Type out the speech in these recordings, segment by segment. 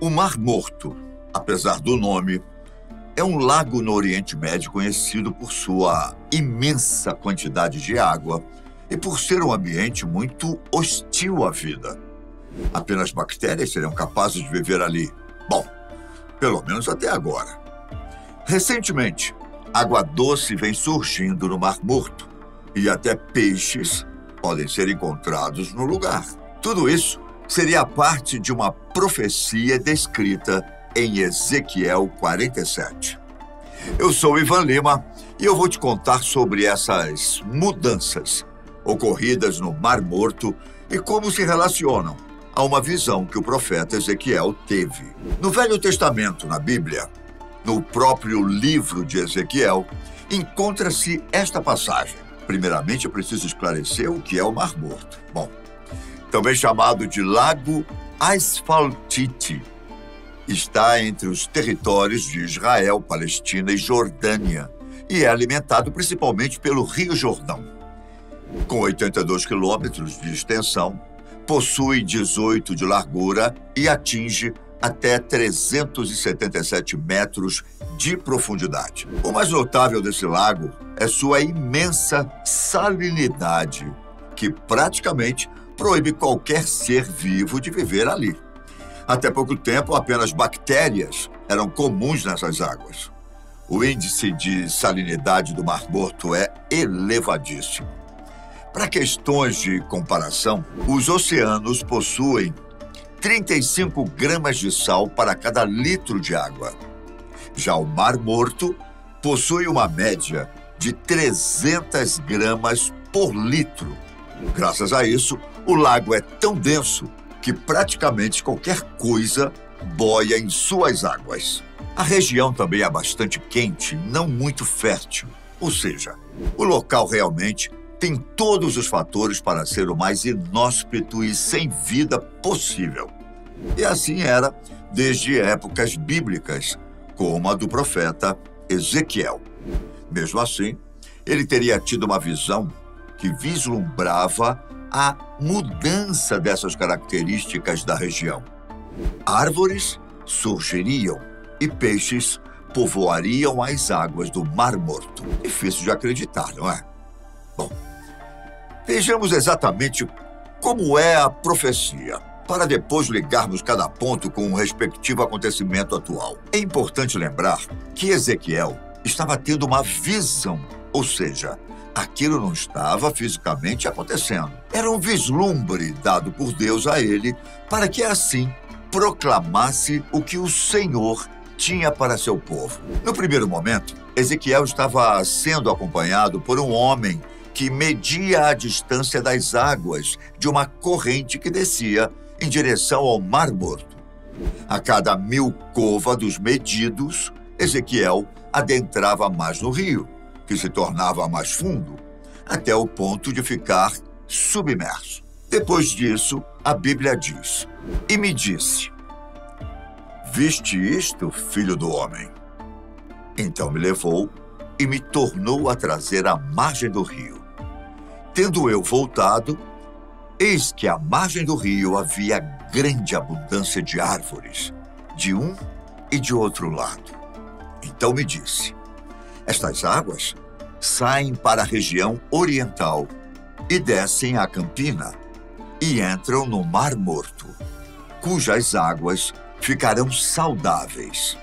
O Mar Morto, apesar do nome, é um lago no Oriente Médio conhecido por sua imensa quantidade de água e por ser um ambiente muito hostil à vida. Apenas bactérias seriam capazes de viver ali. Bom, pelo menos até agora. Recentemente, água doce vem surgindo no Mar Morto e até peixes podem ser encontrados no lugar. Tudo isso seria parte de uma profecia descrita em Ezequiel 47. Eu sou Ivan Lima e eu vou te contar sobre essas mudanças ocorridas no Mar Morto e como se relacionam a uma visão que o profeta Ezequiel teve. No Velho Testamento, na Bíblia, no próprio livro de Ezequiel, encontra-se esta passagem. Primeiramente, eu preciso esclarecer o que é o Mar Morto. Bom, também chamado de Lago Asfaltite. Está entre os territórios de Israel, Palestina e Jordânia e é alimentado principalmente pelo Rio Jordão. Com 82 quilômetros de extensão, possui 18 de largura e atinge até 377 metros de profundidade. O mais notável desse lago é sua imensa salinidade, que praticamente proíbe qualquer ser vivo de viver ali. Até pouco tempo, apenas bactérias eram comuns nessas águas. O índice de salinidade do Mar Morto é elevadíssimo. Para questões de comparação, os oceanos possuem 35 gramas de sal para cada litro de água. Já o Mar Morto possui uma média de 300 gramas por litro. Graças a isso, o lago é tão denso que praticamente qualquer coisa boia em suas águas. A região também é bastante quente, não muito fértil. Ou seja, o local realmente tem todos os fatores para ser o mais inóspito e sem vida possível. E assim era desde épocas bíblicas, como a do profeta Ezequiel. Mesmo assim, ele teria tido uma visão que vislumbrava a mudança dessas características da região. Árvores surgiriam e peixes povoariam as águas do Mar Morto. Difícil de acreditar, não é? Bom, vejamos exatamente como é a profecia, para depois ligarmos cada ponto com o respectivo acontecimento atual. É importante lembrar que Ezequiel estava tendo uma visão, ou seja, aquilo não estava fisicamente acontecendo. Era um vislumbre dado por Deus a ele para que assim proclamasse o que o Senhor tinha para seu povo. No primeiro momento, Ezequiel estava sendo acompanhado por um homem que media a distância das águas de uma corrente que descia em direção ao Mar Morto. A cada mil côvados medidos, Ezequiel adentrava mais no rio que se tornava mais fundo, até o ponto de ficar submerso. Depois disso, a Bíblia diz: E me disse: Viste isto, filho do homem? Então me levou e me tornou a trazer à margem do rio. Tendo eu voltado, eis que à margem do rio havia grande abundância de árvores, de um e de outro lado. Então me disse: estas águas saem para a região oriental e descem a Campina e entram no Mar Morto, cujas águas ficarão saudáveis.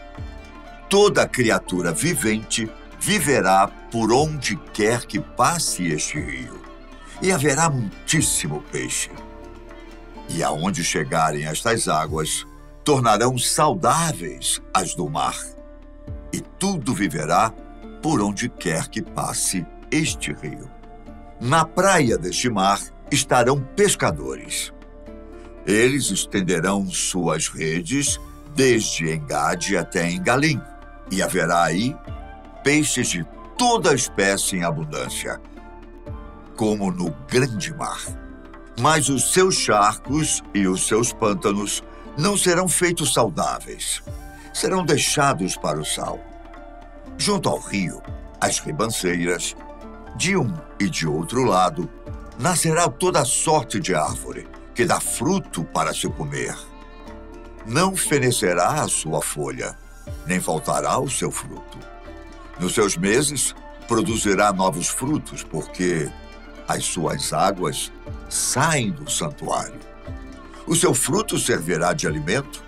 Toda criatura vivente viverá por onde quer que passe este rio, e haverá muitíssimo peixe. E aonde chegarem estas águas, tornarão saudáveis as do mar, e tudo viverá por onde quer que passe este rio. Na praia deste mar estarão pescadores. Eles estenderão suas redes desde Engade até Engalim, e haverá aí peixes de toda espécie em abundância, como no grande mar. Mas os seus charcos e os seus pântanos não serão feitos saudáveis, serão deixados para o sal. Junto ao rio, as ribanceiras, de um e de outro lado, nascerá toda sorte de árvore que dá fruto para se comer. não fenecerá a sua folha, nem faltará o seu fruto. Nos seus meses, produzirá novos frutos, porque as suas águas saem do santuário. O seu fruto servirá de alimento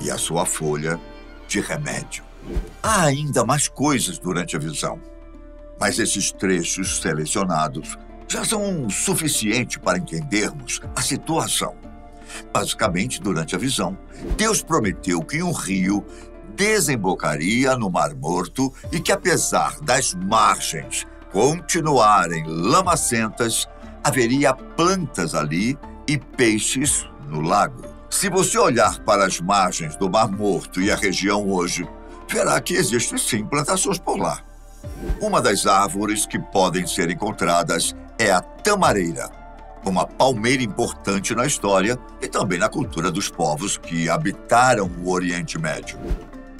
e a sua folha de remédio. Há ainda mais coisas durante a visão, mas esses trechos selecionados já são suficientes para entendermos a situação. Basicamente, durante a visão, Deus prometeu que um rio desembocaria no Mar Morto e que, apesar das margens continuarem lamacentas, haveria plantas ali e peixes no lago. Se você olhar para as margens do Mar Morto e a região hoje, verá que existem sim plantações por lá. Uma das árvores que podem ser encontradas é a tamareira, uma palmeira importante na história e também na cultura dos povos que habitaram o Oriente Médio.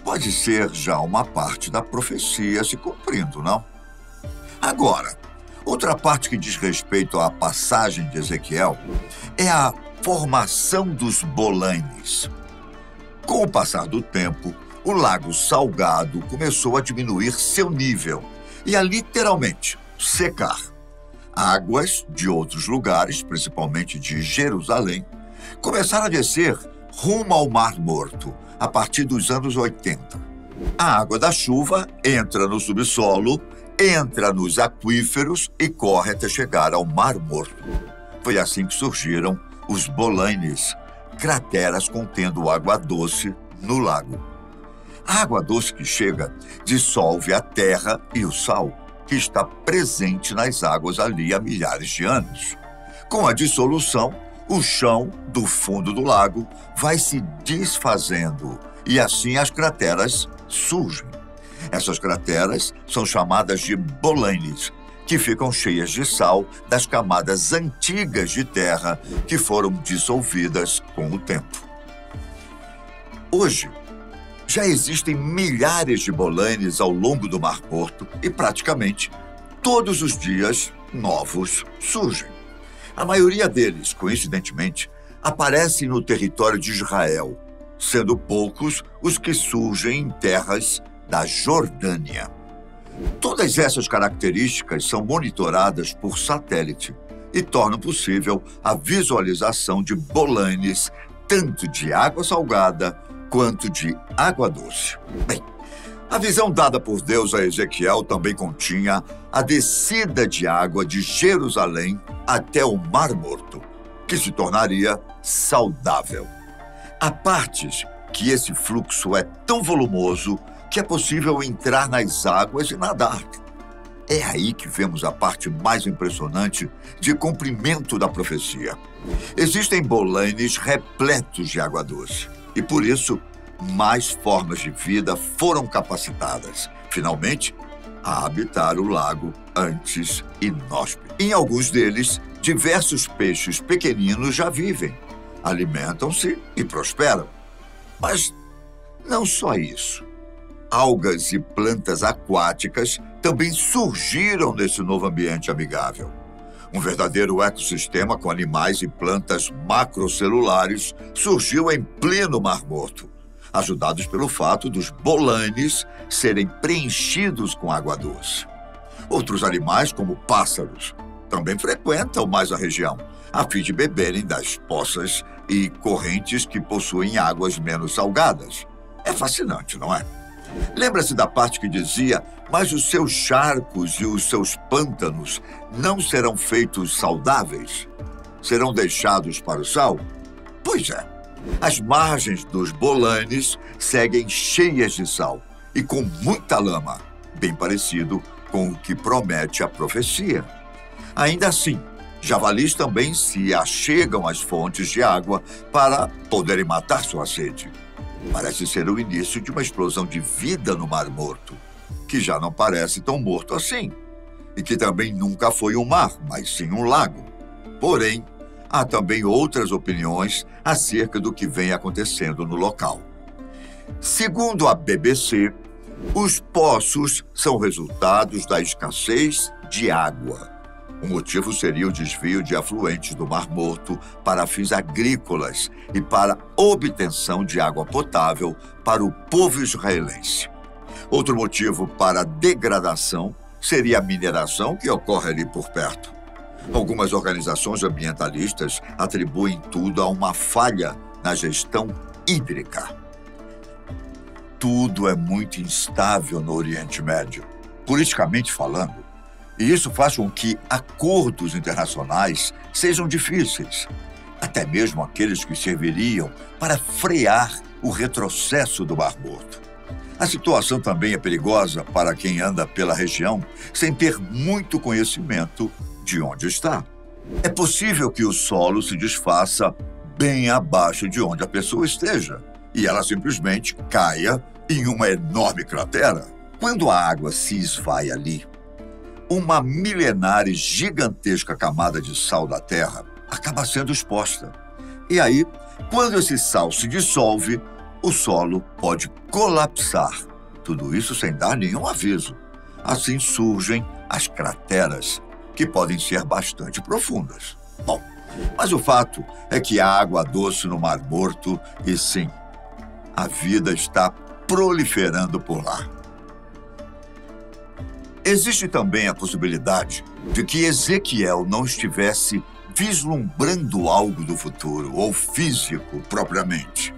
Pode ser já uma parte da profecia se cumprindo, não? Agora, outra parte que diz respeito à passagem de Ezequiel é a formação dos bolanes. Com o passar do tempo, o lago salgado começou a diminuir seu nível e a literalmente secar. Águas de outros lugares, principalmente de Jerusalém, começaram a descer rumo ao Mar Morto a partir dos anos 80. A água da chuva entra no subsolo, entra nos aquíferos e corre até chegar ao Mar Morto. Foi assim que surgiram os bolanes, crateras contendo água doce no lago. A água doce que chega dissolve a terra e o sal, que está presente nas águas ali há milhares de anos. Com a dissolução, o chão do fundo do lago vai se desfazendo e assim as crateras surgem. Essas crateras são chamadas de bolanes, que ficam cheias de sal das camadas antigas de terra que foram dissolvidas com o tempo. Hoje, já existem milhares de bolanes ao longo do Mar Morto e praticamente todos os dias novos surgem. A maioria deles, coincidentemente, aparecem no território de Israel, sendo poucos os que surgem em terras da Jordânia. Todas essas características são monitoradas por satélite e tornam possível a visualização de bolanes tanto de água salgada quanto de água doce. Bem, a visão dada por Deus a Ezequiel também continha a descida de água de Jerusalém até o Mar Morto, que se tornaria saudável. Há partes que esse fluxo é tão volumoso que é possível entrar nas águas e nadar. É aí que vemos a parte mais impressionante de cumprimento da profecia. Existem bolanes repletos de água doce e, por isso, mais formas de vida foram capacitadas, finalmente, a habitar o lago antes inóspito. Em alguns deles, diversos peixes pequeninos já vivem, alimentam-se e prosperam. Mas não só isso. Algas e plantas aquáticas também surgiram nesse novo ambiente amigável. Um verdadeiro ecossistema com animais e plantas macrocelulares surgiu em pleno Mar Morto, ajudados pelo fato dos bolanes serem preenchidos com água doce. Outros animais, como pássaros, também frequentam mais a região, a fim de beberem das poças e correntes que possuem águas menos salgadas. É fascinante, não é? Lembra-se da parte que dizia: Mas os seus charcos e os seus pântanos não serão feitos saudáveis? Serão deixados para o sal? Pois é. As margens dos bolanes seguem cheias de sal e com muita lama, bem parecido com o que promete a profecia. Ainda assim, javalis também se achegam às fontes de água para poderem matar sua sede. Parece ser o início de uma explosão de vida no Mar Morto, que já não parece tão morto assim, e que também nunca foi um mar, mas sim um lago. Porém, há também outras opiniões acerca do que vem acontecendo no local. Segundo a BBC, os poços são resultados da escassez de água. O motivo seria o desvio de afluentes do Mar Morto para fins agrícolas e para obtenção de água potável para o povo israelense. Outro motivo para degradação seria a mineração que ocorre ali por perto. Algumas organizações ambientalistas atribuem tudo a uma falha na gestão hídrica. Tudo é muito instável no Oriente Médio, politicamente falando, e isso faz com que acordos internacionais sejam difíceis, até mesmo aqueles que serviriam para frear o retrocesso do Mar Morto. A situação também é perigosa para quem anda pela região sem ter muito conhecimento de onde está. É possível que o solo se desfaça bem abaixo de onde a pessoa esteja e ela simplesmente caia em uma enorme cratera. Quando a água se esvai ali, uma milenar e gigantesca camada de sal da Terra acaba sendo exposta. E aí, quando esse sal se dissolve, o solo pode colapsar. Tudo isso sem dar nenhum aviso. Assim surgem as crateras, que podem ser bastante profundas. Bom, mas o fato é que há água doce no Mar Morto e sim, a vida está proliferando por lá. Existe também a possibilidade de que Ezequiel não estivesse vislumbrando algo do futuro ou físico propriamente.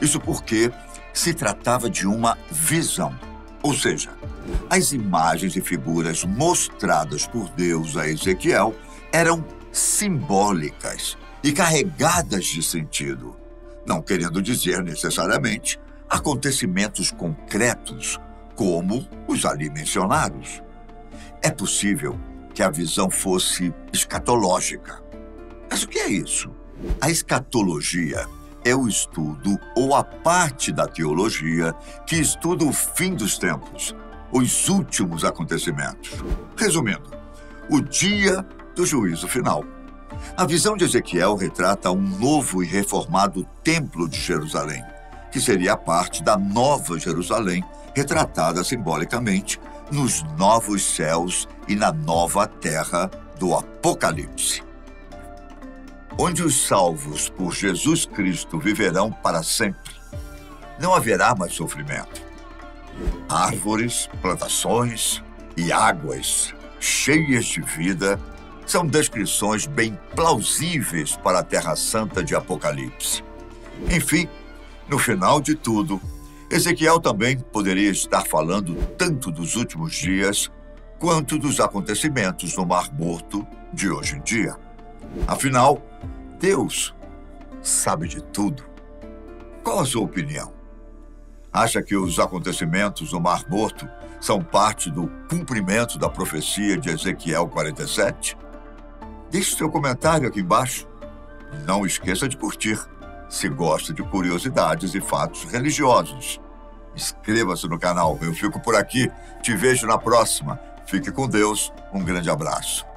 Isso porque se tratava de uma visão. Ou seja, as imagens e figuras mostradas por Deus a Ezequiel eram simbólicas e carregadas de sentido, não querendo dizer necessariamente acontecimentos concretos como os ali mencionados. É possível que a visão fosse escatológica. Mas o que é isso? A escatologia é o estudo ou a parte da teologia que estuda o fim dos tempos, os últimos acontecimentos. Resumindo, o dia do juízo final. A visão de Ezequiel retrata um novo e reformado Templo de Jerusalém, que seria parte da Nova Jerusalém, retratada simbolicamente nos novos céus e na nova terra do Apocalipse onde os salvos por Jesus Cristo viverão para sempre. Não haverá mais sofrimento. Árvores, plantações e águas cheias de vida são descrições bem plausíveis para a Terra Santa de Apocalipse. Enfim, no final de tudo, Ezequiel também poderia estar falando tanto dos últimos dias quanto dos acontecimentos no Mar Morto de hoje em dia. Afinal, Deus sabe de tudo. Qual a sua opinião? Acha que os acontecimentos no Mar Morto são parte do cumprimento da profecia de Ezequiel 47? Deixe seu comentário aqui embaixo. Não esqueça de curtir, se gosta de curiosidades e fatos religiosos. Inscreva-se no canal. Eu fico por aqui. Te vejo na próxima. Fique com Deus. Um grande abraço.